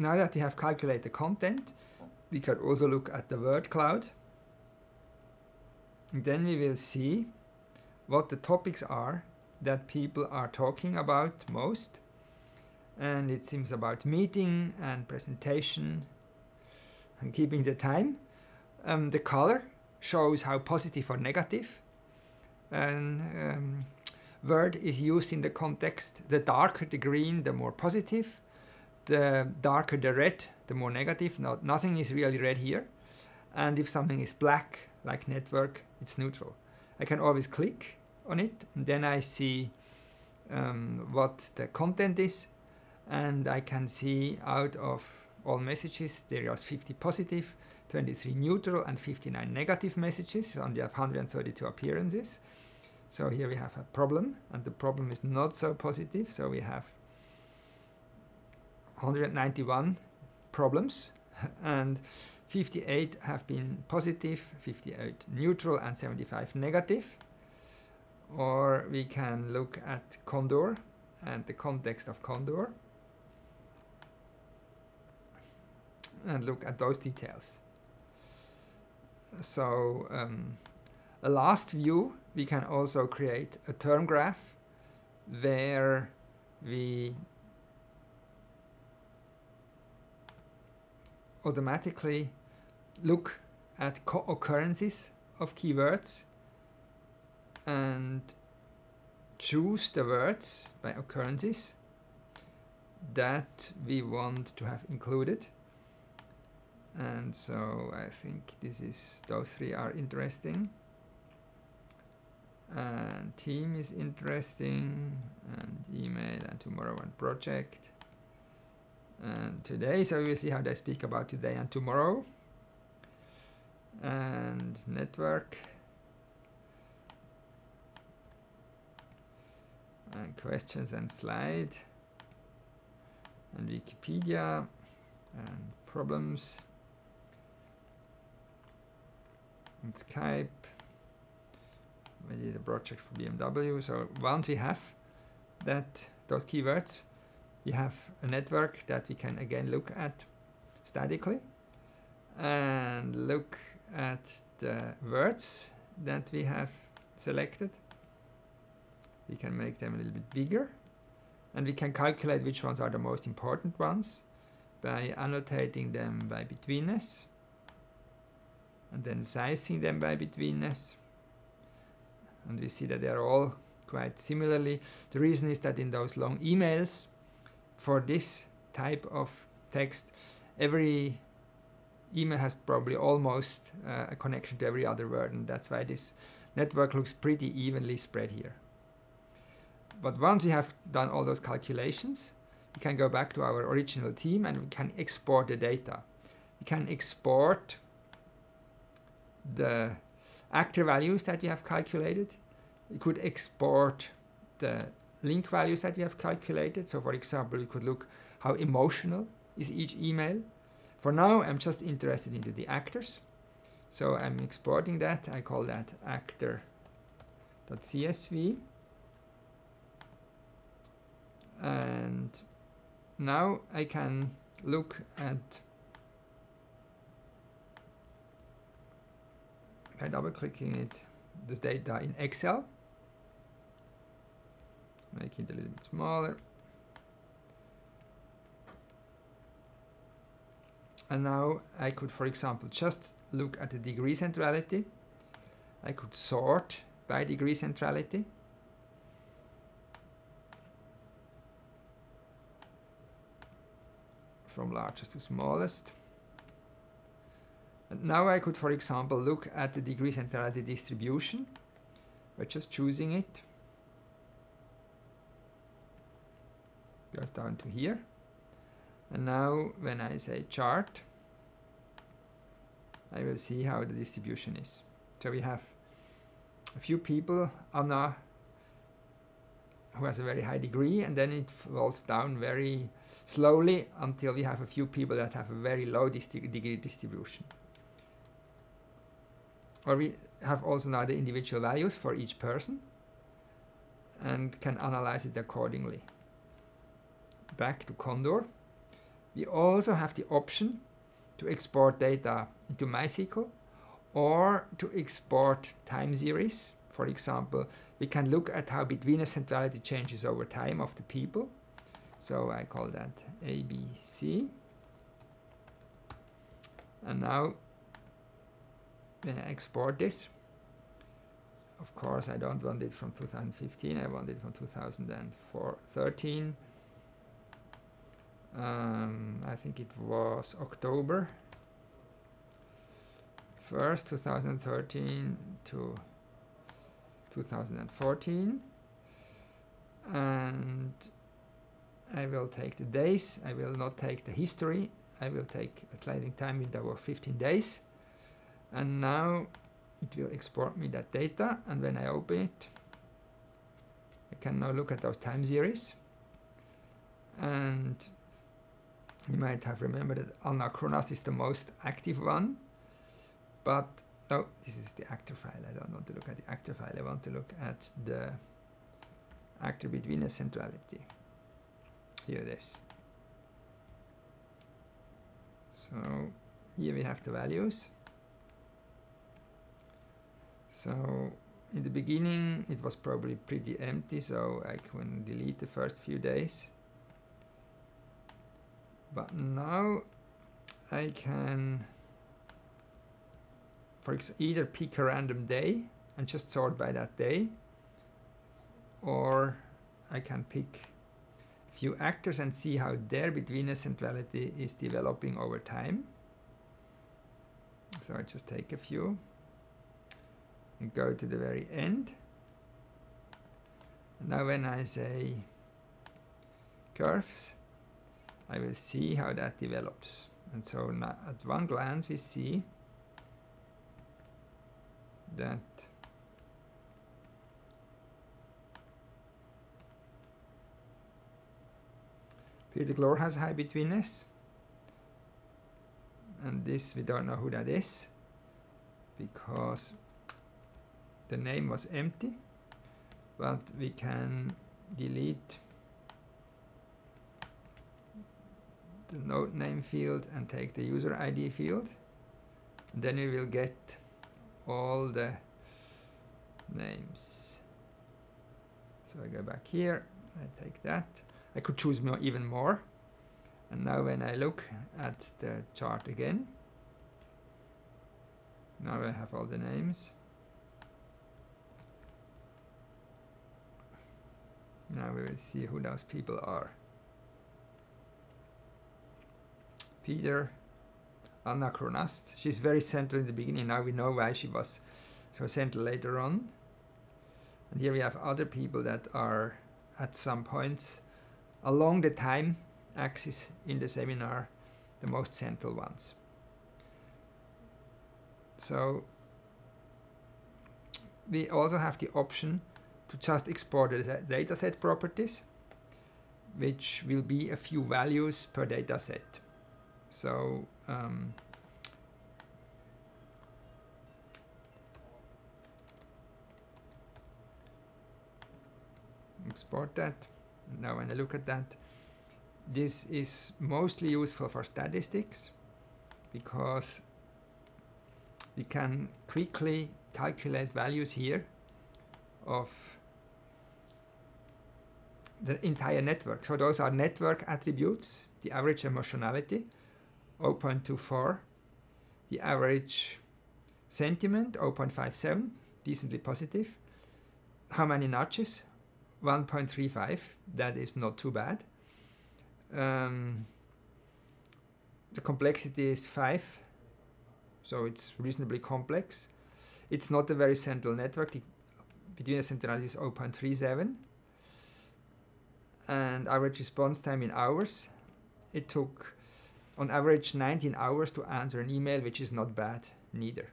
Now that we have calculated the content, we can also look at the word cloud. And then we will see what the topics are that people are talking about most. And it seems about meeting and presentation and keeping the time. Um, the color shows how positive or negative and um, word is used in the context. The darker the green, the more positive. The darker the red, the more negative. Not, nothing is really red here. And if something is black, like network, it's neutral. I can always click on it, and then I see um, what the content is, and I can see out of all messages, there are 50 positive, 23 neutral, and 59 negative messages, and you have 132 appearances. So here we have a problem, and the problem is not so positive, so we have 191 problems, and 58 have been positive, 58 neutral, and 75 negative. Or we can look at Condor and the context of Condor and look at those details. So um, a last view, we can also create a term graph where we automatically look at co-occurrences of keywords and choose the words by occurrences that we want to have included. And so I think this is those three are interesting. And team is interesting and email and tomorrow and project and today so we will see how they speak about today and tomorrow. And network. And questions and slide. And Wikipedia. And problems. And Skype. We did a project for BMW so once we have that those keywords we have a network that we can again look at statically and look at the words that we have selected. We can make them a little bit bigger. And we can calculate which ones are the most important ones by annotating them by betweenness and then sizing them by betweenness. And we see that they are all quite similarly. The reason is that in those long emails for this type of text every email has probably almost uh, a connection to every other word and that's why this network looks pretty evenly spread here but once we have done all those calculations, we can go back to our original team and we can export the data. We can export the actor values that we have calculated. We could export the link values that we have calculated. So for example, we could look how emotional is each email. For now, I'm just interested into the actors. So I'm exporting that. I call that actor.csv and now I can look at by double clicking it this data in Excel make it a little bit smaller and now I could for example just look at the degree centrality I could sort by degree centrality from largest to smallest. And now I could, for example, look at the degree centrality distribution by just choosing it. Goes down to here. And now when I say chart, I will see how the distribution is. So we have a few people, Anna, who has a very high degree, and then it falls down very slowly until we have a few people that have a very low degree distribution. Or we have also now the individual values for each person and can analyze it accordingly. Back to Condor We also have the option to export data into MySQL or to export time series. For example, we can look at how betweenness centrality changes over time of the people. So I call that ABC. And now when I export this, of course I don't want it from 2015, I want it from 2013. Um, I think it was October 1st, 2013 to 2014. And I will take the days, I will not take the history, I will take a sliding time window of 15 days. And now it will export me that data and when I open it I can now look at those time series and you might have remembered that Anachronas is the most active one but no this is the actor file. I don't want to look at the actor file. I want to look at the actor betweenness centrality. Here it is. So here we have the values. So in the beginning it was probably pretty empty so I can delete the first few days. But now I can for either pick a random day and just sort by that day or I can pick a few actors and see how their betweenness centrality is developing over time. So I just take a few and go to the very end. now when I say curves, I will see how that develops. And so at one glance we see that Peter Gloor has high betweenness and this we don't know who that is because the name was empty but we can delete the node name field and take the user ID field then we will get all the names. So I go back here I take that. I could choose more, even more. And now when I look at the chart again now I have all the names. Now we will see who those people are. Peter Anachronast. She's very central in the beginning. Now we know why she was so central later on. And here we have other people that are at some points along the time axis in the seminar, the most central ones. So we also have the option to just export the dataset properties, which will be a few values per dataset. So um, export that. Now when I look at that, this is mostly useful for statistics because we can quickly calculate values here of the entire network. So those are network attributes, the average emotionality, 0.24, the average sentiment, 0.57, decently positive. How many nudges? 1.35, that is not too bad. Um, the complexity is 5, so it's reasonably complex. It's not a very central network. The betweenness centrality is 0.37 and average response time in hours. It took on average 19 hours to answer an email, which is not bad neither.